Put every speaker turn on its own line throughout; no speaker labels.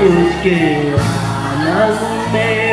Os que lá nas meias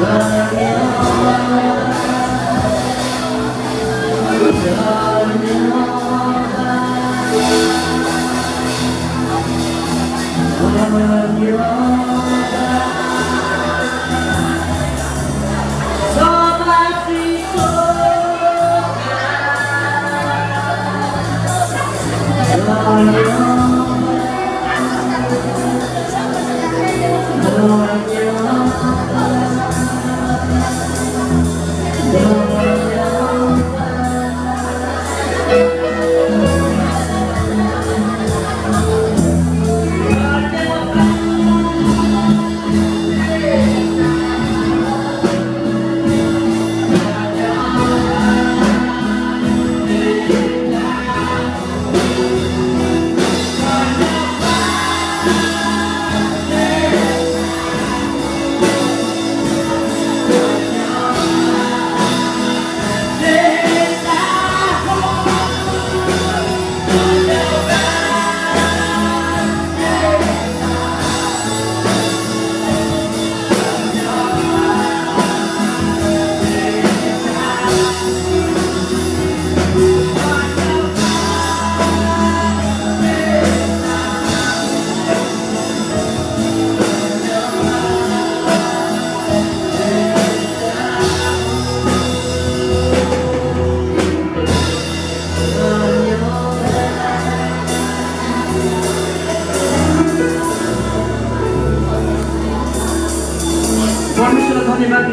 Yeah.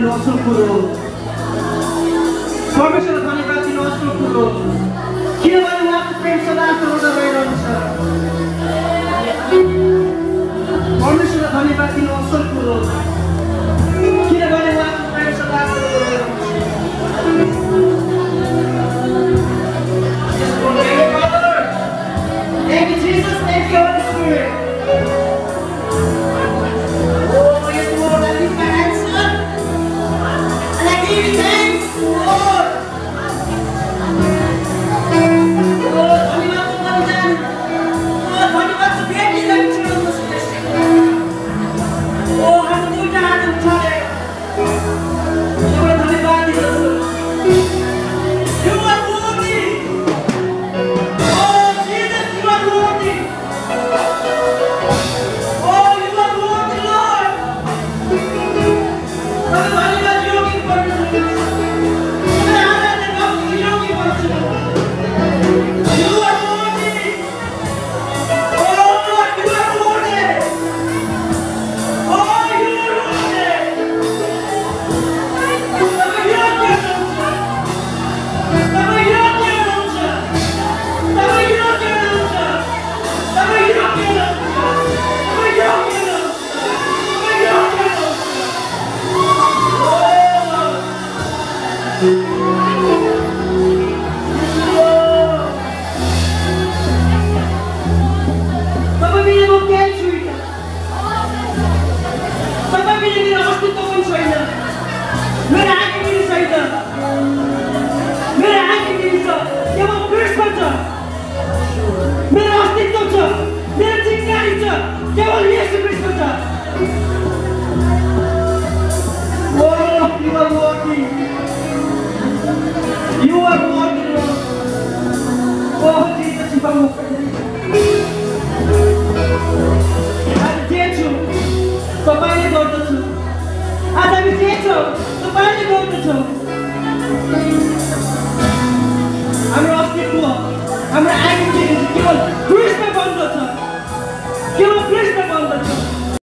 and also for the